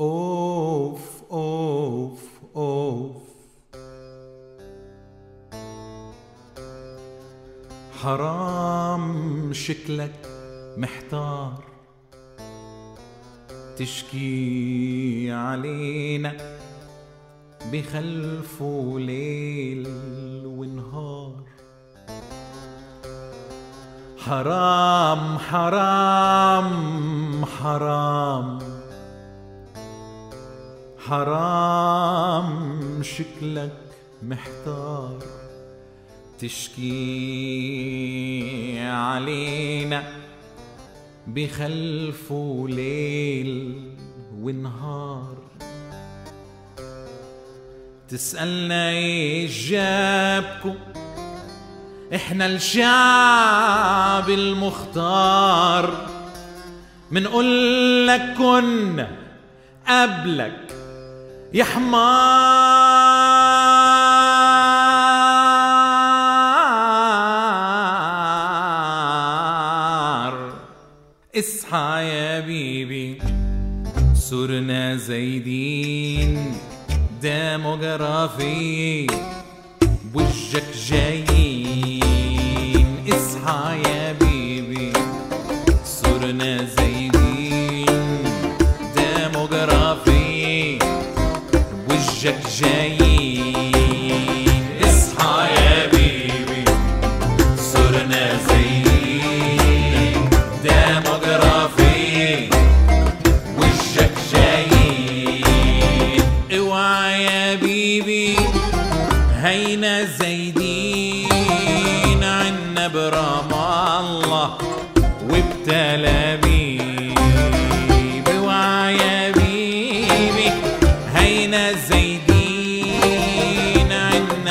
اوف اوف اوف. حرام شكلك محتار. تشكي علينا بخلفه ليل ونهار. حرام حرام حرام. حرام شكلك محتار. تشكي علينا بخلفه ليل ونهار. تسألنا إيش جابكم؟ إحنا الشعب المختار. منقول لك كنا قبلك يا حمار اصحى يا بيبي صرنا زايدين ديموغرافي بوجك جايين. اصحى يا بيبي صرنا زايدين. بوجك جايين اصحى يا بيبي صرنا زايدين ديموغرافي وجك جايين اوعى يا بيبي هينا زايدين عنا برام الله وبتل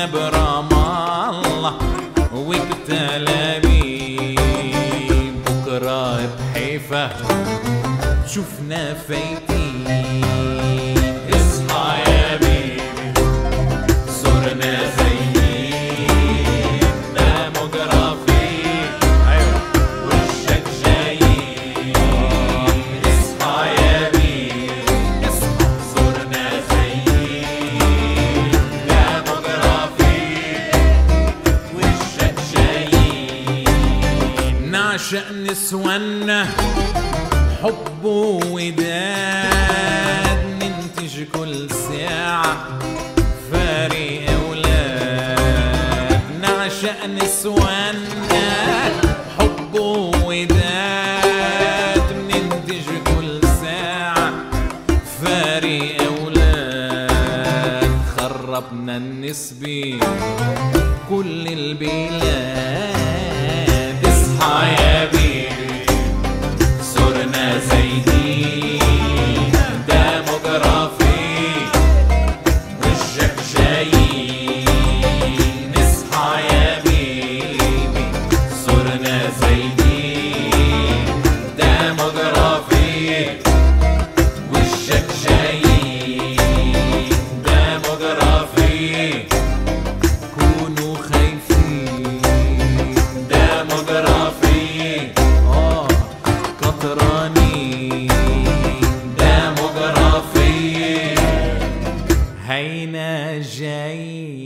برام الله وبتل ابيب بكرة بحيفا شفنا فايتين اصحى يا بيبي صرنا زيين نعشق نسوانا حب وداد ننتج كل ساعة. فريق أولاد نعشق نسوانا حب وداد ننتج كل ساعة. فريق أولاد خربنا النسبة كل البلاد. اصحى جايين اصحى يا بيبي صرنا زايدين ديموغرافي وجك جايين ديموغرافي كونوا خايفين ديموغرافي آه قطرة نجيت